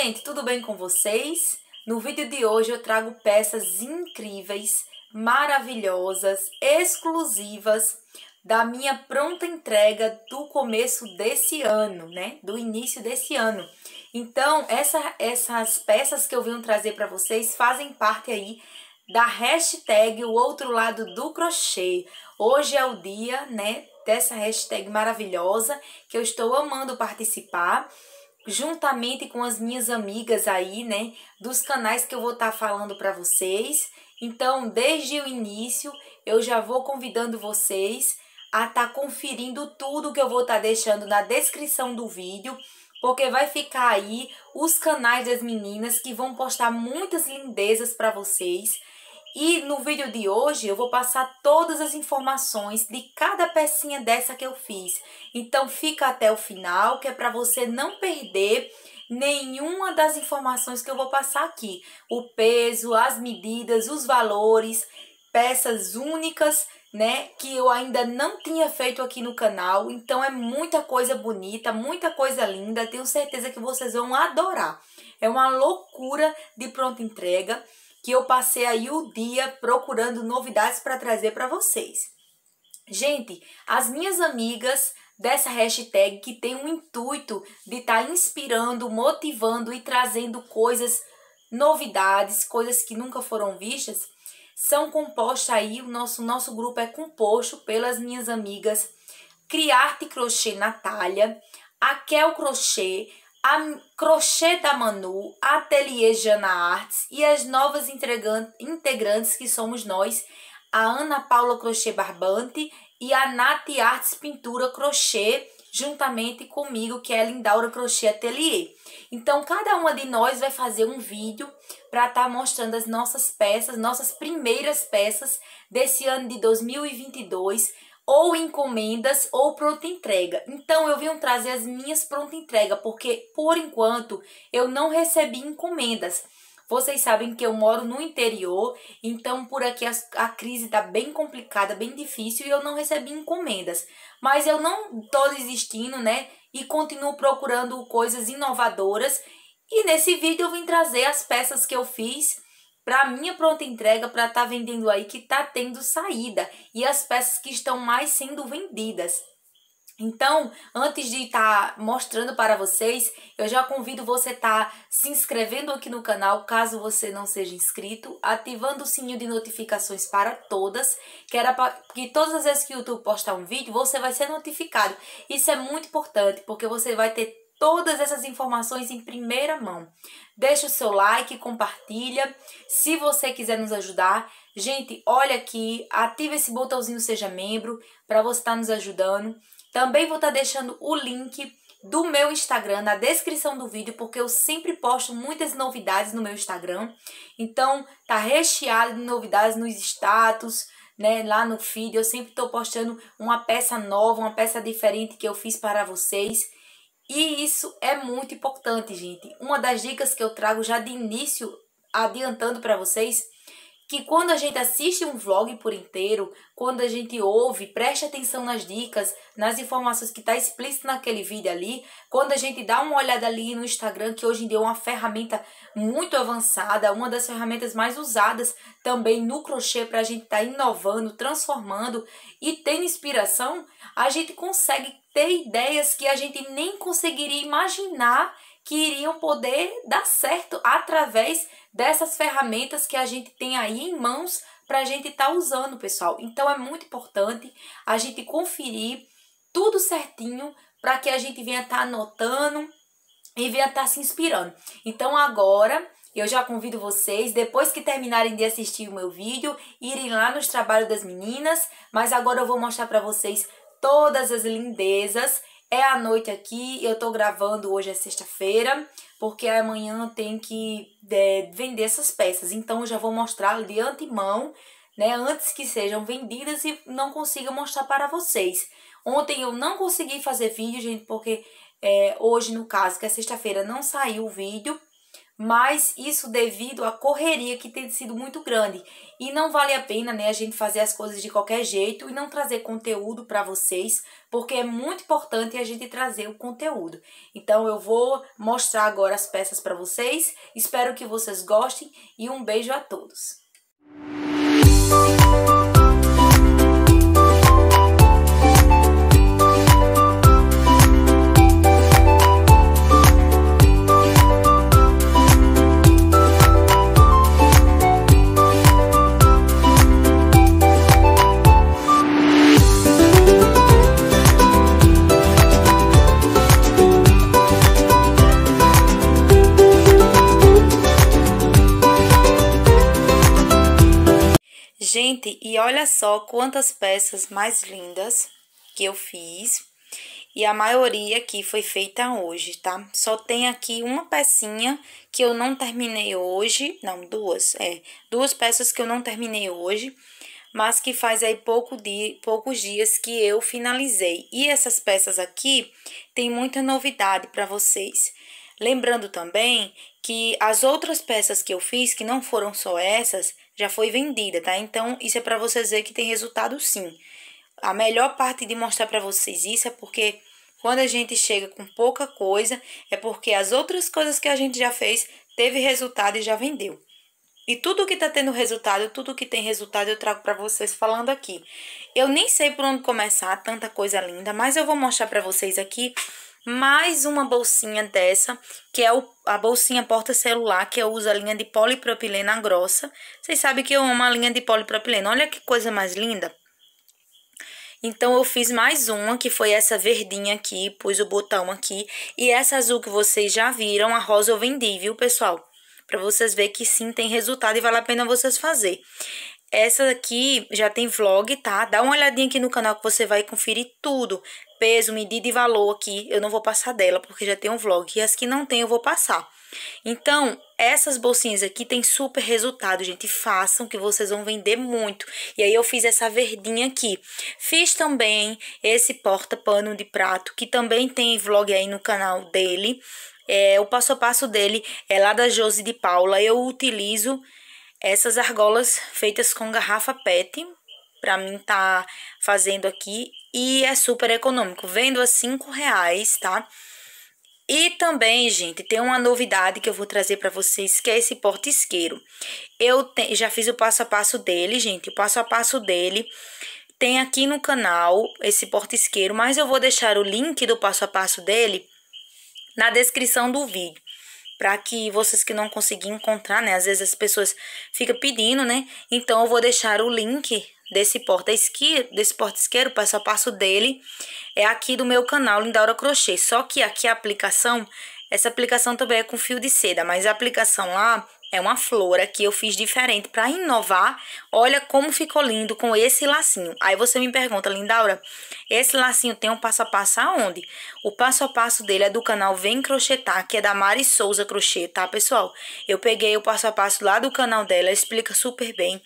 gente, tudo bem com vocês? No vídeo de hoje eu trago peças incríveis, maravilhosas, exclusivas da minha pronta entrega do começo desse ano, né? Do início desse ano. Então, essa, essas peças que eu venho trazer para vocês fazem parte aí da hashtag O Outro Lado do Crochê. Hoje é o dia, né, dessa hashtag maravilhosa que eu estou amando participar juntamente com as minhas amigas aí, né, dos canais que eu vou estar tá falando para vocês. Então, desde o início, eu já vou convidando vocês a estar tá conferindo tudo que eu vou estar tá deixando na descrição do vídeo, porque vai ficar aí os canais das meninas que vão postar muitas lindezas para vocês. E no vídeo de hoje eu vou passar todas as informações de cada pecinha dessa que eu fiz. Então fica até o final, que é para você não perder nenhuma das informações que eu vou passar aqui. O peso, as medidas, os valores, peças únicas, né, que eu ainda não tinha feito aqui no canal. Então é muita coisa bonita, muita coisa linda. Tenho certeza que vocês vão adorar. É uma loucura de pronta entrega que eu passei aí o dia procurando novidades para trazer para vocês. Gente, as minhas amigas dessa hashtag que tem o intuito de estar tá inspirando, motivando e trazendo coisas, novidades, coisas que nunca foram vistas, são compostas aí, o nosso, nosso grupo é composto pelas minhas amigas Criarte Crochê Natália, Akel Crochê, a Crochê da Manu, Ateliê Jana Artes e as novas integrantes que somos nós, a Ana Paula Crochê Barbante e a Nath Artes Pintura Crochê, juntamente comigo, que é a Lindaura Crochê Ateliê. Então, cada uma de nós vai fazer um vídeo para estar tá mostrando as nossas peças, nossas primeiras peças desse ano de 2022, ou encomendas ou pronta entrega. Então eu venho trazer as minhas pronta entrega, porque por enquanto eu não recebi encomendas. Vocês sabem que eu moro no interior, então por aqui a, a crise está bem complicada, bem difícil e eu não recebi encomendas. Mas eu não tô desistindo, né? E continuo procurando coisas inovadoras. E nesse vídeo eu vim trazer as peças que eu fiz para minha pronta entrega para estar tá vendendo aí que tá tendo saída e as peças que estão mais sendo vendidas. Então, antes de estar tá mostrando para vocês, eu já convido você estar tá se inscrevendo aqui no canal, caso você não seja inscrito, ativando o sininho de notificações para todas, que era para que todas as vezes que o YouTube postar um vídeo, você vai ser notificado. Isso é muito importante, porque você vai ter todas essas informações em primeira mão. Deixa o seu like, compartilha. Se você quiser nos ajudar, gente, olha aqui, ativa esse botãozinho seja membro para você estar tá nos ajudando. Também vou estar tá deixando o link do meu Instagram na descrição do vídeo, porque eu sempre posto muitas novidades no meu Instagram. Então, tá recheado de novidades nos status, né, lá no feed. Eu sempre estou postando uma peça nova, uma peça diferente que eu fiz para vocês. E isso é muito importante, gente. Uma das dicas que eu trago já de início, adiantando para vocês, que quando a gente assiste um vlog por inteiro, quando a gente ouve, preste atenção nas dicas, nas informações que está explícito naquele vídeo ali, quando a gente dá uma olhada ali no Instagram, que hoje em dia é uma ferramenta muito avançada, uma das ferramentas mais usadas também no crochê para a gente estar tá inovando, transformando e tendo inspiração, a gente consegue ter ideias que a gente nem conseguiria imaginar que iriam poder dar certo através dessas ferramentas que a gente tem aí em mãos para a gente estar tá usando, pessoal. Então é muito importante a gente conferir tudo certinho para que a gente venha estar tá anotando e venha estar tá se inspirando. Então agora eu já convido vocês, depois que terminarem de assistir o meu vídeo, irem lá nos trabalhos das meninas, mas agora eu vou mostrar para vocês todas as lindezas. É a noite aqui, eu tô gravando hoje é sexta-feira, porque amanhã tem que é, vender essas peças. Então eu já vou mostrar de antemão, né, antes que sejam vendidas e não consiga mostrar para vocês. Ontem eu não consegui fazer vídeo, gente, porque é, hoje, no caso, que é sexta-feira, não saiu o vídeo. Mas isso devido à correria que tem sido muito grande. E não vale a pena, né, a gente fazer as coisas de qualquer jeito e não trazer conteúdo para vocês, porque é muito importante a gente trazer o conteúdo. Então eu vou mostrar agora as peças para vocês. Espero que vocês gostem e um beijo a todos. Gente, e olha só quantas peças mais lindas que eu fiz. E a maioria aqui foi feita hoje, tá? Só tem aqui uma pecinha que eu não terminei hoje. Não, duas, é. Duas peças que eu não terminei hoje. Mas que faz aí pouco dia, poucos dias que eu finalizei. E essas peças aqui tem muita novidade para vocês. Lembrando também que as outras peças que eu fiz, que não foram só essas, já foi vendida, tá? Então, isso é para vocês verem que tem resultado sim. A melhor parte de mostrar para vocês isso é porque quando a gente chega com pouca coisa, é porque as outras coisas que a gente já fez teve resultado e já vendeu. E tudo que tá tendo resultado, tudo que tem resultado, eu trago para vocês falando aqui. Eu nem sei por onde começar, tanta coisa linda, mas eu vou mostrar para vocês aqui mais uma bolsinha dessa, que é o, a bolsinha porta-celular, que eu uso a linha de polipropilena grossa. Vocês sabem que eu amo a linha de polipropilena. Olha que coisa mais linda. Então, eu fiz mais uma, que foi essa verdinha aqui, pus o botão aqui. E essa azul que vocês já viram, a rosa eu vendi, viu, pessoal? Pra vocês verem que sim, tem resultado e vale a pena vocês fazer. Essa aqui já tem vlog, tá? Dá uma olhadinha aqui no canal que você vai conferir tudo. Peso, medida e valor aqui, eu não vou passar dela, porque já tem um vlog. E as que não tem, eu vou passar. Então, essas bolsinhas aqui tem super resultado, gente. Façam que vocês vão vender muito. E aí, eu fiz essa verdinha aqui. Fiz também esse porta-pano de prato, que também tem vlog aí no canal dele. É, o passo a passo dele é lá da Josi de Paula. Eu utilizo essas argolas feitas com garrafa PET, para mim tá fazendo aqui, e é super econômico, vendo a cinco reais, tá? E também, gente, tem uma novidade que eu vou trazer para vocês, que é esse porta-isqueiro. Eu te, já fiz o passo a passo dele, gente, o passo a passo dele tem aqui no canal esse porta-isqueiro, mas eu vou deixar o link do passo a passo dele na descrição do vídeo para que vocês que não conseguirem encontrar, né? Às vezes as pessoas ficam pedindo, né? Então eu vou deixar o link desse porta esqui, desse porta isqueiro, passo a passo dele, é aqui do meu canal Lindaura Crochê. Só que aqui a aplicação, essa aplicação também é com fio de seda, mas a aplicação lá é uma flor que eu fiz diferente para inovar. Olha como ficou lindo com esse lacinho. Aí você me pergunta, Lindaura, esse lacinho tem um passo a passo aonde? O passo a passo dele é do canal Vem Crochetar, que é da Mari Souza Crochê, tá, pessoal? Eu peguei o passo a passo lá do canal dela, explica super bem.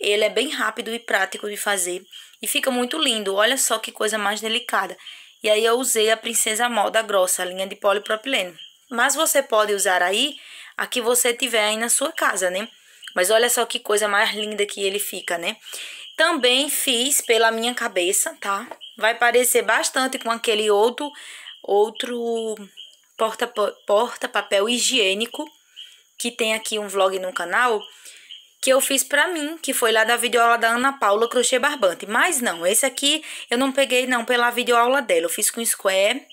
Ele é bem rápido e prático de fazer e fica muito lindo. Olha só que coisa mais delicada. E aí eu usei a Princesa Moda Grossa, a linha de polipropileno. Mas você pode usar aí a que você tiver aí na sua casa, né? Mas olha só que coisa mais linda que ele fica, né? Também fiz pela minha cabeça, tá? Vai parecer bastante com aquele outro outro porta porta papel higiênico que tem aqui um vlog no canal que eu fiz pra mim, que foi lá da videoaula da Ana Paula Crochê Barbante. Mas não, esse aqui eu não peguei não pela videoaula dela, eu fiz com square.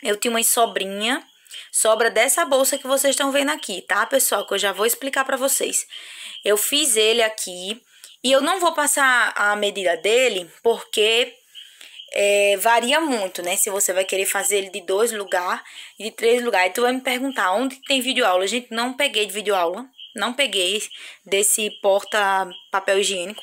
Eu tinha uma sobrinha sobra dessa bolsa que vocês estão vendo aqui, tá, pessoal? Que eu já vou explicar pra vocês. Eu fiz ele aqui e eu não vou passar a medida dele porque é, varia muito, né? Se você vai querer fazer ele de dois lugares de três lugares. Tu vai me perguntar onde tem videoaula. Gente, não peguei de videoaula. Não peguei desse porta papel higiênico.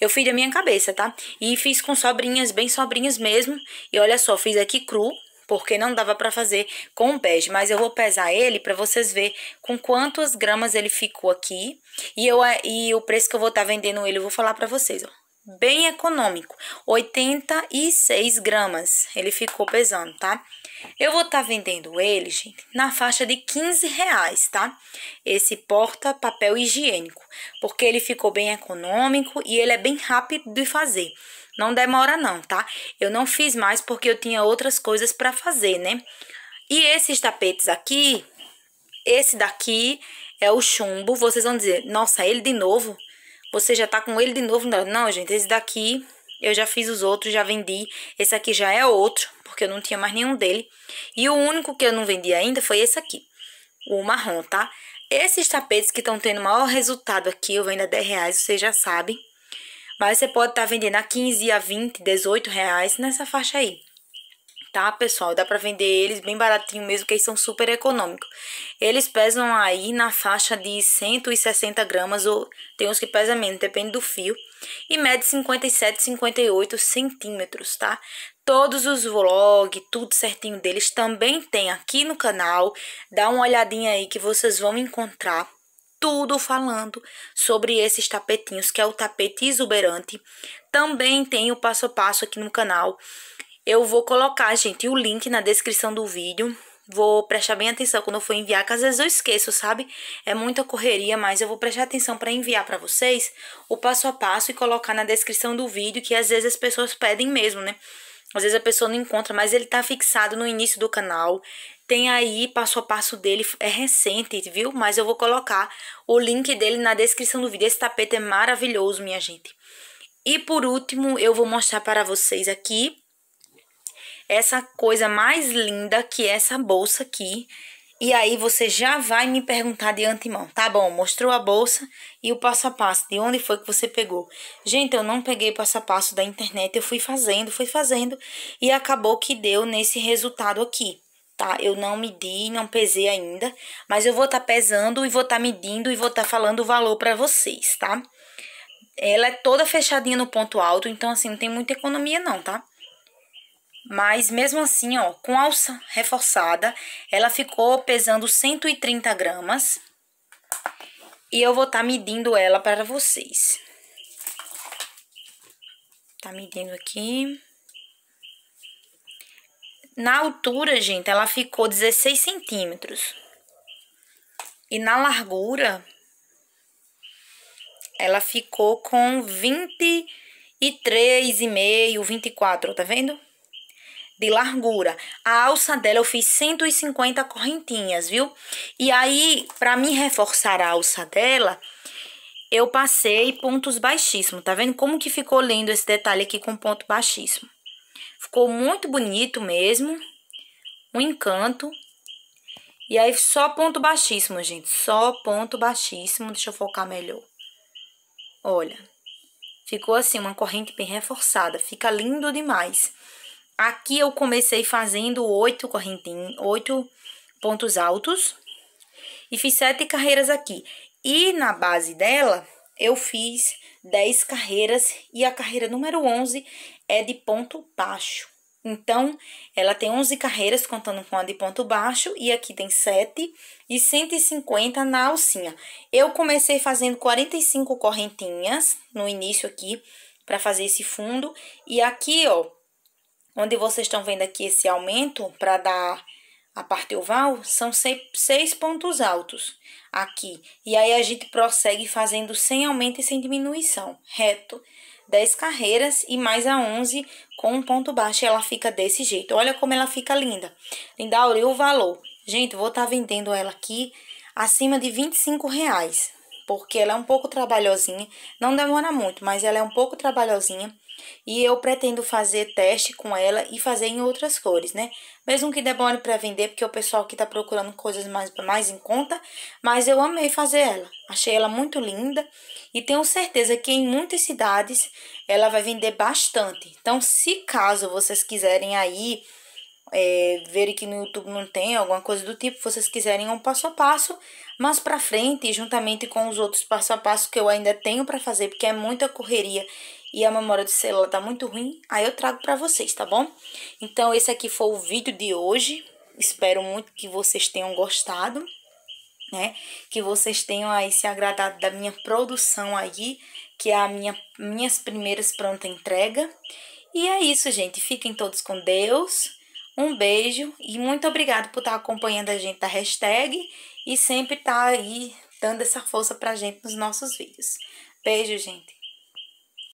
Eu fiz da minha cabeça, tá? E fiz com sobrinhas, bem sobrinhas mesmo. E olha só, fiz aqui cru, porque não dava para fazer com bege, mas eu vou pesar ele para vocês ver com quantas gramas ele ficou aqui. E eu e o preço que eu vou estar tá vendendo ele, eu vou falar para vocês, ó. bem econômico, 86 gramas. Ele ficou pesando, tá? Eu vou estar tá vendendo ele, gente, na faixa de 15 reais, tá? Esse porta papel higiênico, porque ele ficou bem econômico e ele é bem rápido de fazer. Não demora não, tá? Eu não fiz mais porque eu tinha outras coisas para fazer, né? E esses tapetes aqui, esse daqui é o chumbo. Vocês vão dizer, nossa, ele de novo? Você já tá com ele de novo? Não, gente, esse daqui eu já fiz os outros, já vendi. Esse aqui já é outro, porque eu não tinha mais nenhum dele. E o único que eu não vendi ainda foi esse aqui, o marrom, tá? Esses tapetes que estão tendo maior resultado aqui, eu vendo a 10 reais, você já sabe. Mas você pode estar tá vendendo a 15, a 20, 18 reais nessa faixa aí tá, pessoal? Dá pra vender eles bem baratinho mesmo, que eles são super econômicos. Eles pesam aí na faixa de 160 gramas, ou tem uns que pesam menos, depende do fio. E mede 57, 58 centímetros, tá? Todos os vlogs, tudo certinho deles também tem aqui no canal. Dá uma olhadinha aí que vocês vão encontrar tudo falando sobre esses tapetinhos, que é o tapete exuberante. Também tem o passo a passo aqui no canal eu vou colocar, gente, o link na descrição do vídeo. Vou prestar bem atenção quando eu for enviar, que às vezes eu esqueço, sabe? É muita correria, mas eu vou prestar atenção para enviar para vocês o passo a passo e colocar na descrição do vídeo, que às vezes as pessoas pedem mesmo, né? Às vezes a pessoa não encontra, mas ele tá fixado no início do canal. Tem aí passo a passo dele, é recente, viu? Mas eu vou colocar o link dele na descrição do vídeo. Esse tapete é maravilhoso, minha gente. E por último, eu vou mostrar para vocês aqui essa coisa mais linda que é essa bolsa aqui. E aí você já vai me perguntar de antemão, tá bom? Mostrou a bolsa e o passo a passo, de onde foi que você pegou? Gente, eu não peguei passo a passo da internet, eu fui fazendo, fui fazendo e acabou que deu nesse resultado aqui, tá? Eu não medi, não pesei ainda, mas eu vou estar tá pesando e vou estar tá medindo e vou estar tá falando o valor para vocês, tá? Ela é toda fechadinha no ponto alto, então assim, não tem muita economia não, tá? Mas mesmo assim, ó, com alça reforçada, ela ficou pesando 130 gramas. E eu vou estar tá medindo ela para vocês. Tá medindo aqui. Na altura, gente, ela ficou 16 centímetros. E na largura, ela ficou com 23,5, 24, tá vendo? De largura. A alça dela eu fiz 150 correntinhas, viu? E aí, para me reforçar a alça dela, eu passei pontos baixíssimos. Tá vendo como que ficou lindo esse detalhe aqui com ponto baixíssimo? Ficou muito bonito mesmo. Um encanto. E aí, só ponto baixíssimo, gente. Só ponto baixíssimo. Deixa eu focar melhor. Olha. Ficou assim, uma corrente bem reforçada. Fica lindo demais. Aqui eu comecei fazendo oito correntinhas, oito pontos altos e fiz sete carreiras aqui. E na base dela, eu fiz dez carreiras e a carreira número onze é de ponto baixo. Então, ela tem 11 carreiras contando com a de ponto baixo e aqui tem 7 e 150 na alcinha. Eu comecei fazendo 45 correntinhas no início aqui para fazer esse fundo e aqui, ó, Onde vocês estão vendo aqui esse aumento para dar a parte oval, são seis, pontos altos aqui. E aí a gente prossegue fazendo sem aumento e sem diminuição, reto. 10 carreiras e mais a 11 com um ponto baixo, ela fica desse jeito. Olha como ela fica linda. Linda o valor. Gente, vou estar tá vendendo ela aqui acima de 25 reais. Porque ela é um pouco trabalhosinha. Não demora muito, mas ela é um pouco trabalhosinha. E eu pretendo fazer teste com ela e fazer em outras cores, né? Mesmo que demore para vender, porque o pessoal que tá procurando coisas mais, mais em conta, mas eu amei fazer ela. Achei ela muito linda e tenho certeza que em muitas cidades ela vai vender bastante. Então, se caso vocês quiserem aí é, verem que no YouTube não tem alguma coisa do tipo, vocês quiserem um passo a passo, mas para frente, juntamente com os outros passo a passo que eu ainda tenho para fazer, porque é muita correria e a memória do celular tá muito ruim, aí eu trago para vocês, tá bom? Então esse aqui foi o vídeo de hoje. Espero muito que vocês tenham gostado, né? Que vocês tenham aí se agradado da minha produção aí, que é a minha minhas primeiras pronta entrega. E é isso, gente. Fiquem todos com Deus. Um beijo e muito obrigado por estar acompanhando a gente da hashtag e sempre estar aí dando essa força pra gente nos nossos vídeos. Beijo, gente.